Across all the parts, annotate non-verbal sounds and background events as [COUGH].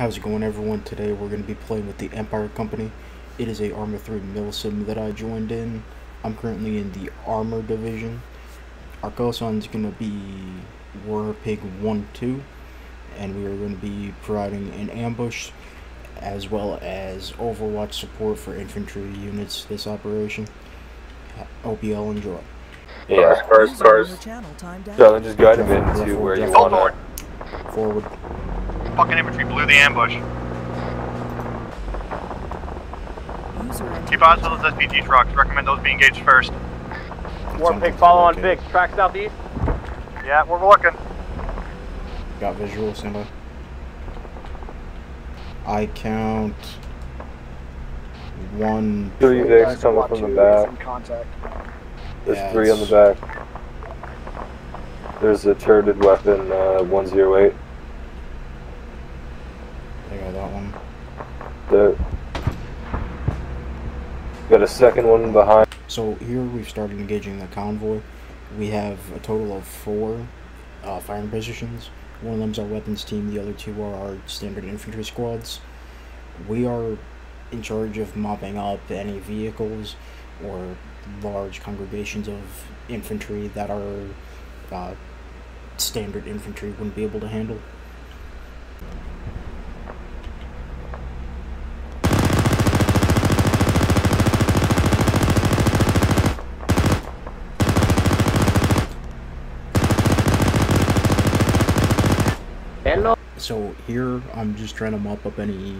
How's it going everyone? Today we're going to be playing with the Empire Company. It is a Arma 3 Milsim that I joined in. I'm currently in the Armor Division. Our call sign is going to be Warpig 1-2 and we are going to be providing an ambush as well as overwatch support for infantry units this operation. Hope you all enjoy. Yeah, cars, cars. So just guide him into where you want forward. Forward. Fucking infantry blew the ambush. Keep eyes on those SPG trucks. Recommend those be engaged first. Warpig, follow on Bix. Track southeast. Yeah, we're looking. Got visual, stand I count one. Three Vicks coming from the back. Contact. There's Yeah, three on the back. There's a turreted weapon, uh, 108. I got that one. The got a second one behind. So here we've started engaging the convoy. We have a total of four uh, firing positions. One of them's our weapons team. The other two are our standard infantry squads. We are in charge of mopping up any vehicles or large congregations of infantry that our uh, standard infantry wouldn't be able to handle. So here I'm just trying to mop up any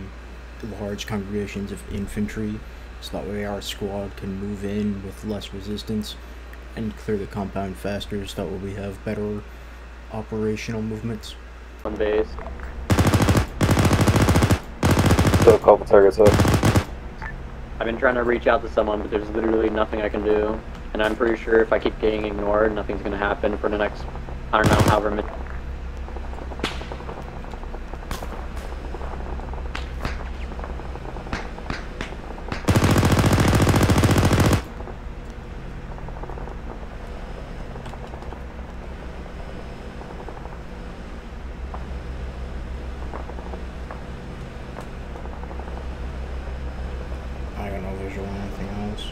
large congregations of infantry so that way our squad can move in with less resistance and clear the compound faster so that way we have better operational movements. On base. Still a couple targets up. I've been trying to reach out to someone, but there's literally nothing I can do. And I'm pretty sure if I keep getting ignored, nothing's gonna happen for the next, I don't know, however many. I got no visual on anything else.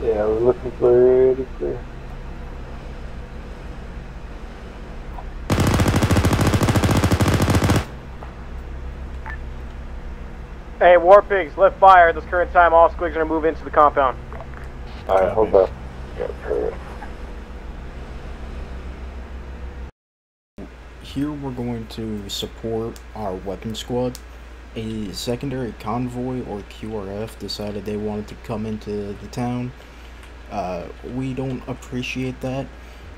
Yeah, we're looking pretty clear. Hey, Pigs, lift fire. At this current time, all squigs are gonna move into the compound. Alright, hold up. Here we're going to support our weapon squad. A secondary convoy or QRF decided they wanted to come into the town. Uh, we don't appreciate that,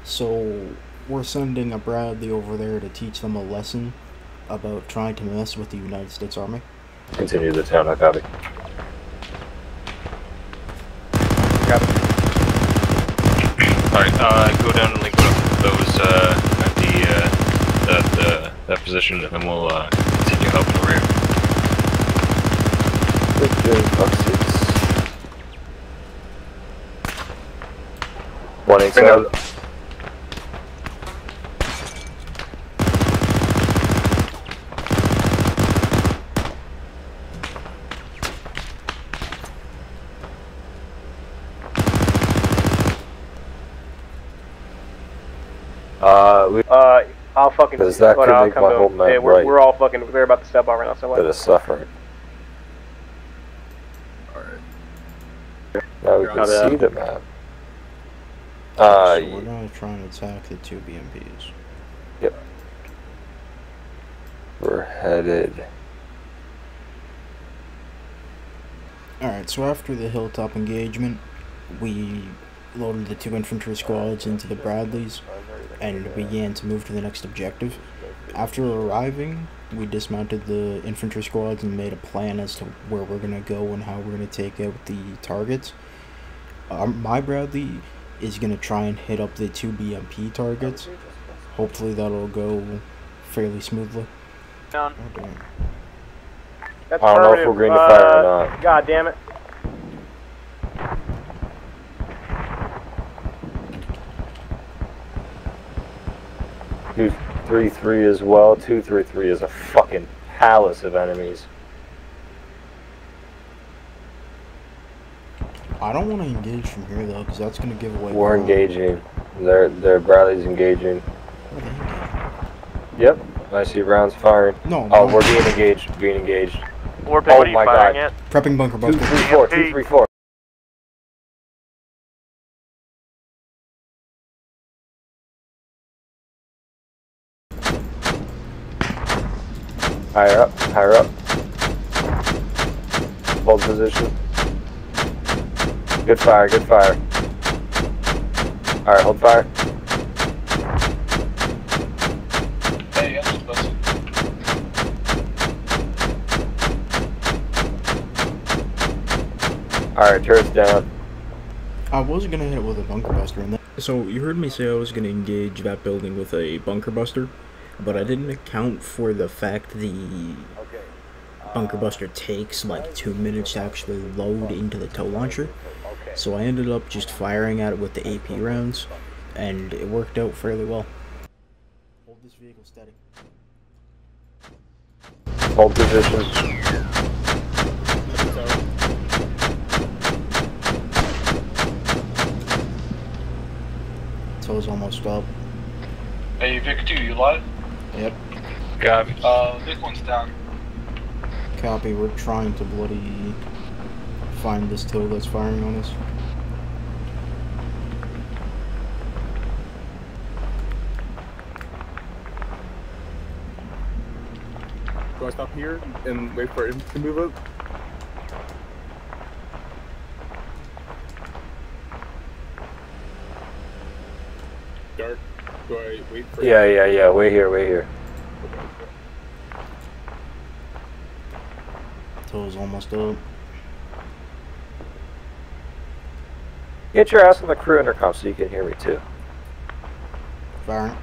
so we're sending a Bradley over there to teach them a lesson about trying to mess with the United States Army. Continue the town, I copy. Alright, uh, go down and link up those, uh, at the, uh, that, uh, that position, and then we'll, uh, continue helping the rear. Fifteen One eight seven. Uh, we Uh, I'll fucking. Because that could make my whole him. map we're, right. we're all fucking. They're about to step on right now. So that what? is suffering. Now we can Copy that. see the map. Uh, so we're gonna try and attack the two BMPs. Yep. We're headed. Alright, so after the hilltop engagement, we loaded the two infantry squads into the Bradleys and began to move to the next objective. After arriving, we dismounted the infantry squads and made a plan as to where we're going to go and how we're going to take out the targets. Um, my Bradley is going to try and hit up the two BMP targets. Hopefully that'll go fairly smoothly. Down. Oh, damn. That's I don't know if we're green to fire or Uh, not. God damn it. Two three three as well. Two three three is a fucking palace of enemies. I don't want to engage from here though, because that's gonna give away. We're engaging. They're, they're Bradley's engaging. Where the heck? Yep, I see rounds firing. No. Oh, no. we're being engaged, being engaged. Warpig, Oh what are oh you my firing God. at? prepping bunker Two, buster. three, four, two, three, four. Higher up, higher up. Hold position. Good fire, good fire. Alright, hold fire. Hey, I'm just busting. Alright, turret's down. I was gonna hit it with a bunker buster, and that. So you heard me say I was gonna engage that building with a bunker buster, but I didn't account for the fact the bunker buster takes like two minutes to actually load into the tow launcher. So I ended up just firing at it with the AP rounds, and it worked out fairly well. Hold this vehicle steady. Hold position. Tow's almost up. Hey, Vic 2, you live? Yep. Copy. Uh, this 1's down. Copy. We're trying to bloody find this tow that's firing on us. Do I stop here and wait for him to move up? Dark. Do I wait for Yeah, yeah, yeah. We're here, We're here. Tow's almost up. Get your ass on the crew intercom so you can hear me too. Firing.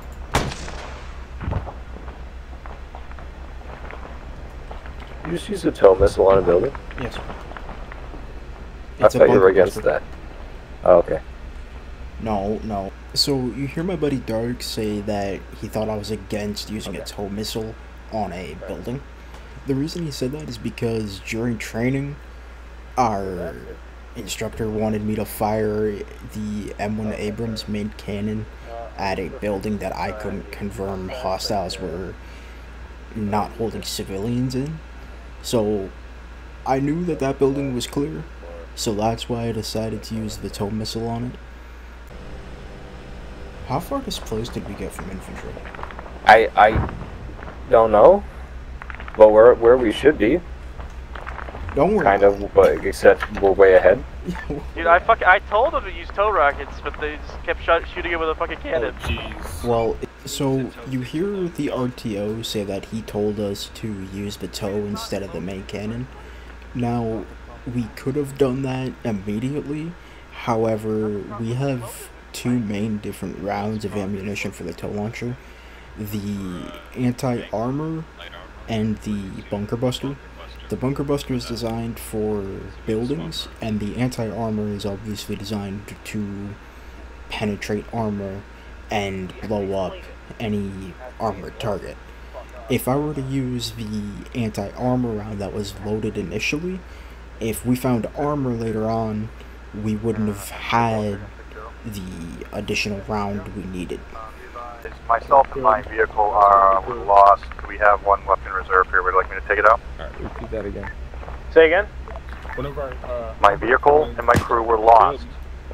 You just use a tow missile on a building? Yes. I It's thought you were against that. Oh, okay. No, no. So you hear my buddy Dark say that he thought I was against using a tow missile on a building. The reason he said that is because during training, our instructor wanted me to fire the M1 Abrams main cannon at a building that I couldn't confirm hostiles were not holding civilians in. So I knew that that building was clear, so that's why I decided to use the tow missile on it. How far displaced did we get from infantry? I I don't know, but we're where we should be, Don't worry. kind of, but except we're way ahead. [LAUGHS] Dude, I fuck, I told them to use tow rockets, but they just kept shot, shooting it with a fucking Oh, cannon. jeez. Well, so you hear the RTO say that he told us to use the tow instead of the main cannon. Now, we could have done that immediately. However, we have two main different rounds of ammunition for the tow launcher the anti armor and the bunker buster. The bunker buster is designed for buildings, and the anti armor is obviously designed to penetrate armor and blow up any armored target. If I were to use the anti armor round that was loaded initially, if we found armor later on, we wouldn't have had the additional round we needed. Myself and my vehicle are lost. We have one left in reserve here. Would you like me to take it out? Alright, repeat that again. Say again? One of our, uh, My vehicle and my crew were lost.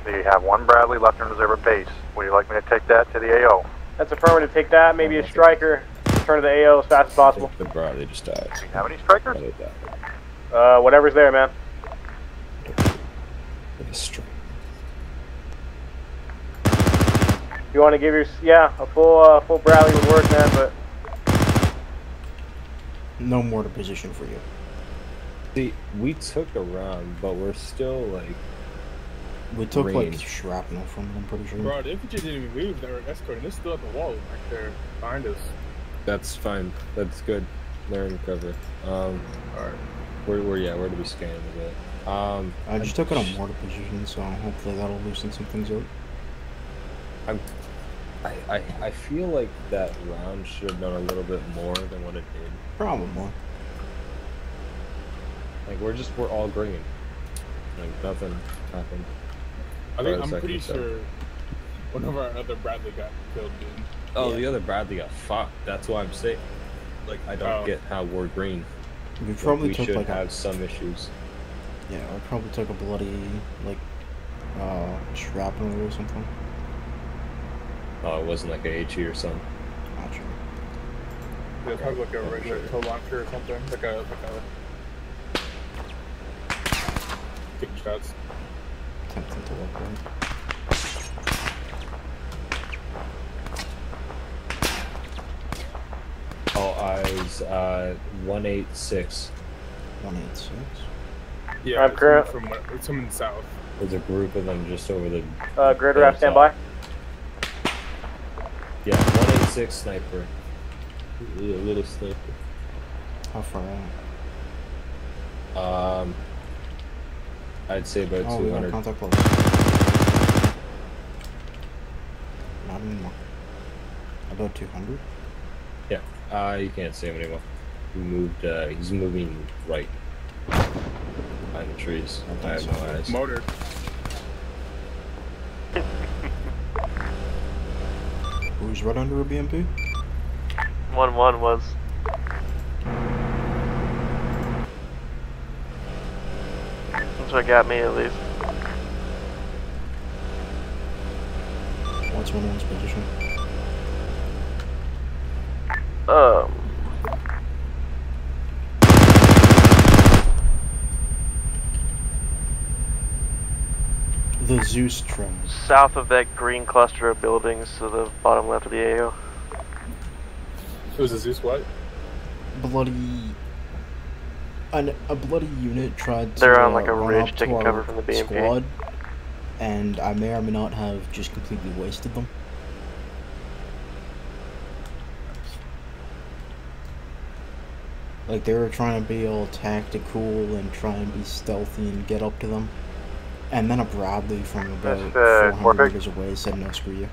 They have one Bradley left in reserve at base. Would you like me to take that to the AO? That's affirmative. Take that. Maybe a Stryker. Turn to the AO as fast as possible. The Bradley just died. Do you have any Strykers? I that. Uh, whatever's there, man. With a string. You want to give your yeah a full uh, full Bradley would work, man. But No more to position for you. See, we took a round, but we're still like. We took like shrapnel from them, I'm pretty sure. bro, the infantry didn't even move. They were escorting. They're still at the wall back there behind us. That's fine. That's good. They're in cover. Um, Alright. where, where, yeah, where do we stand a bit? Um, I just took it on mortar position, so hopefully that'll loosen some things up. I'm. I, I, I feel like that round should have done a little bit more than what it did. Probably. Like we're just we're all green. Like nothing happened. I think I'm pretty set. sure one of our other Bradley got killed, dude. Oh, Yeah. the other Bradley got fucked. That's why I'm saying. Like I don't Oh. get how we're green. We Like, probably we took should like have a some issues. yeah, I probably took a bloody like uh shrapnel or something. Oh, it wasn't like a HE or something. Not sure. They have like a regular tow launcher or something, like a like a taking shots. Tempting to look right. All eyes, uh, one eight six. One eight six. Yeah, I'm it's current- From, from someone south. There's a group of them just over the. Uh, grid Yeah, wrap, stand by. Yeah, one eight six sniper. A little sniper. How far out? Um, I'd say about Oh, two we got hundred. contact level. Not anymore. About two hundred. Yeah. Uh, you can't see him anymore. He moved. Uh, he's moving right. Behind the trees. I have no eyes. Motor. Who's right under a BMP? One one was. That's what got me at least. What's one one's position? Um, The Zeus trim. south of that green cluster of buildings to the bottom left of the AO. It was a Zeus what? Bloody. An, a bloody unit tried to They're on, uh, like, a run ridge taking to cover from the BMP. Squad, and I may or may not have just completely wasted them. Like they were trying to be all tactical and try and be stealthy and get up to them. And then a Bradley from about uh, 400 Warwick. meters away said no screw you.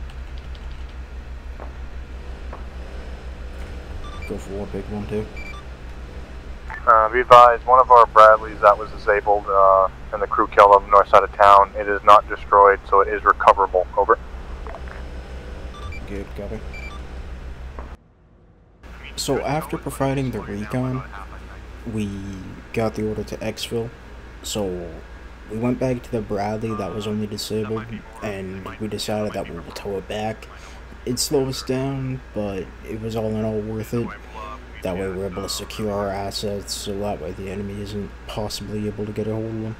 Go for a big one too. Uh, be advised, one of our Bradleys that was disabled, uh, and the crew killed on the north side of town. It is not destroyed, so it is recoverable. Over. Good, got it. So after providing the recon, we got the order to exfil. So we went back to the Bradley that was only disabled, and we decided that we would tow it back. It slowed us down, but it was all in all worth it. That way we're able to secure our assets, so that way the enemy isn't possibly able to get a hold of them.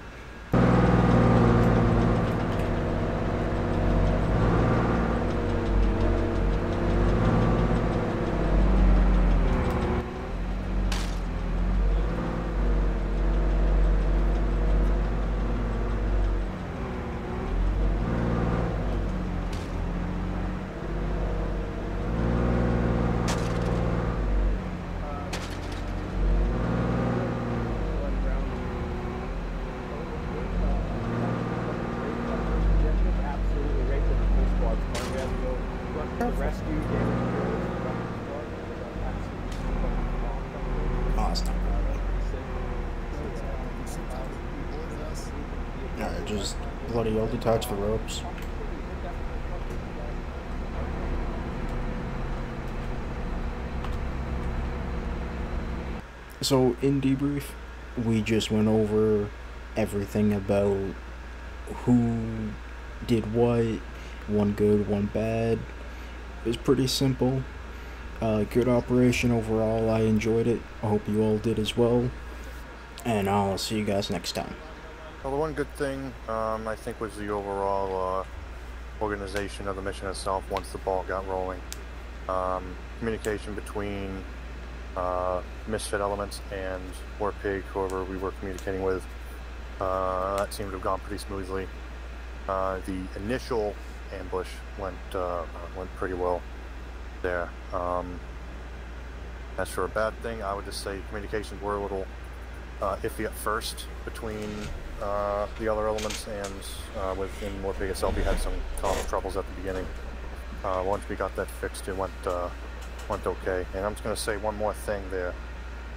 Oh, it's not Alright, bloody all detach the ropes. So, in debrief, we just went over everything about who did what, one good, one bad. It was pretty simple. Uh, good operation overall. I enjoyed it. I hope you all did as well. And I'll see you guys next time. Well, the one good thing um, I think was the overall uh, organization of the mission itself. Once the ball got rolling, um, communication between uh, misfit elements and War Pig, whoever we were communicating with, uh, that seemed to have gone pretty smoothly. Uh, the initial ambush went uh, went pretty well there. Um, as for a bad thing, I would just say communications were a little uh, iffy at first between uh, the other elements and uh, within Warpig itself. We had some common troubles at the beginning. Uh, once we got that fixed, it went uh, went okay. And I'm just going to say one more thing there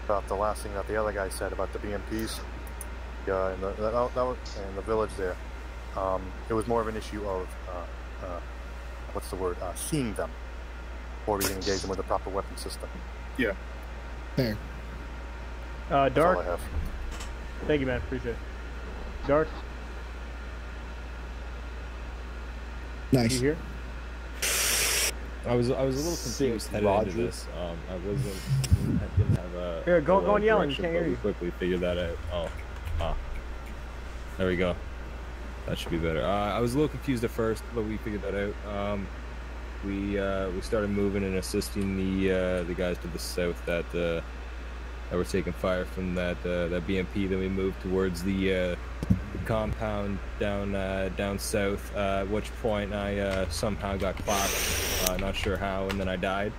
about the last thing that the other guy said about the BMPs. uh, in the that, that was in the village there. Um, it was more of an issue of uh, uh, what's the word? Uh, seeing them before we can engage them with a proper weapon system. Yeah. Fair. Uh, That's all Dark. I have. Thank you, man. Appreciate it. Dark, Nice. you here? I was I was a little confused headed into this. Um, I wasn't I didn't have a Here, go- go lot and of yell, you direction, can't hear you. Quickly figure that out. Oh, ah, there we go. That should be better. Uh, I was a little confused at first, but we figured that out. Um, we uh, we started moving and assisting the uh, the guys to the south that uh, that were taking fire from that uh, that BMP. Then we moved towards the uh, compound down uh, down south. Uh, at which point I uh, somehow got clocked. Uh, not sure how, and then I died.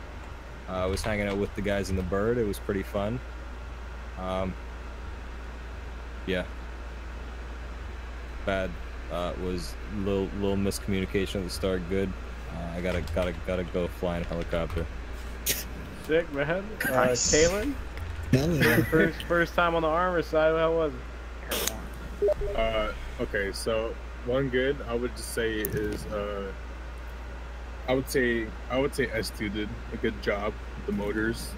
Uh, I was hanging out with the guys in the bird. It was pretty fun. Um, yeah. Bad uh, was little little miscommunication at the start. Good. Uh, I gotta gotta gotta go fly in a helicopter. Sick, man. Uh, Nice. Kalen, Hell yeah. [LAUGHS] first first time on the armor side. How was it? Uh, okay, so one good I would just say is uh, I would say I would say S2 did a good job with the mortars,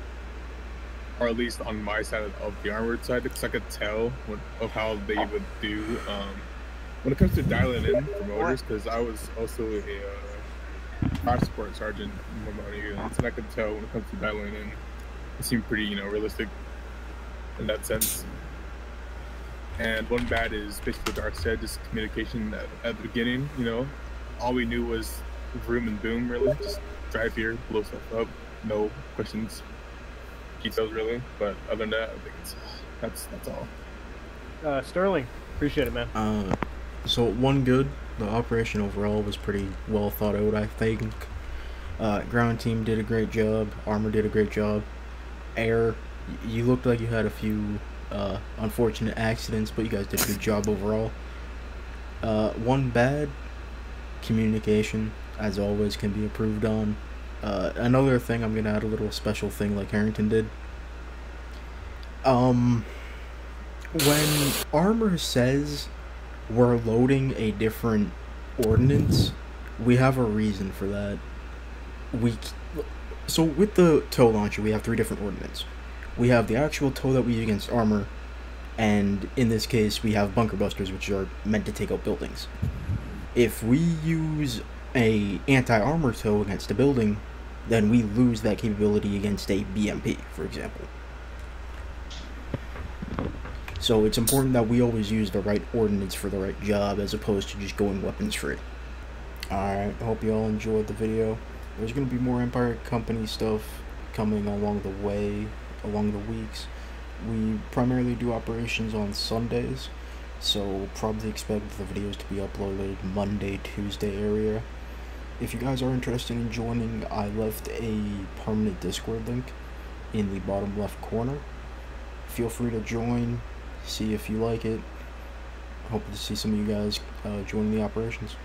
or at least on my side of, of the armored side, because I could tell what, of how they would do um, when it comes to dialing in for mortars. Because I was also a uh, fire support sergeant in my units, and I could tell when it comes to dialing in, it seemed pretty you know realistic in that sense. And one bad is basically what Dark said, just communication at, at the beginning, you know. All we knew was room and boom, really. Just drive here, blow stuff up, no questions, details, really. But other than that, I think it's, that's that's all. Uh, Sterling, appreciate it, man. Uh, so one good. The operation overall was pretty well thought out. I think. Uh, ground team did a great job. Armor did a great job. Air, y- you looked like you had a few uh, unfortunate accidents, but you guys did a good job overall. Uh, one bad communication, as always, can be improved on. Uh, another thing, I'm gonna add a little special thing like Harrington did. Um, when armor says we're loading a different ordnance, we have a reason for that. We so with the tow launcher, we have three different ordnance. We have the actual tow that we use against armor, and in this case, we have bunker busters, which are meant to take out buildings. If we use a anti-armor tow against a building, then we lose that capability against a BMP, for example. So it's important that we always use the right ordnance for the right job as opposed to just going weapons free. Alright, hope you all enjoyed the video. There's going to be more Empire Company stuff coming along the way, along the weeks. We primarily do operations on Sundays, so probably expect the videos to be uploaded Monday, Tuesday area. If you guys are interested in joining, I left a permanent Discord link in the bottom left corner. Feel free to join, see if you like it. Hope to see some of you guys uh, the operations.